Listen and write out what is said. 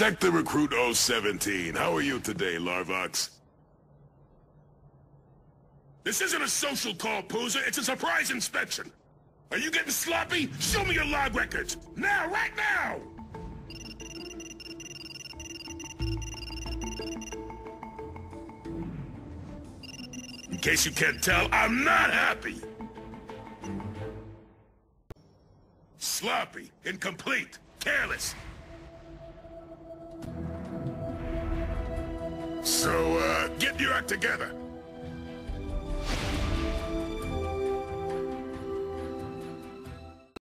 Sector Recruit 017. How are you today, Larvox? This isn't a social call, Pooza. It's a surprise inspection. Are you getting sloppy? Show me your log records. Now, right now! In case you can't tell, I'm not happy. Sloppy, incomplete, careless. So, uh, get your act together.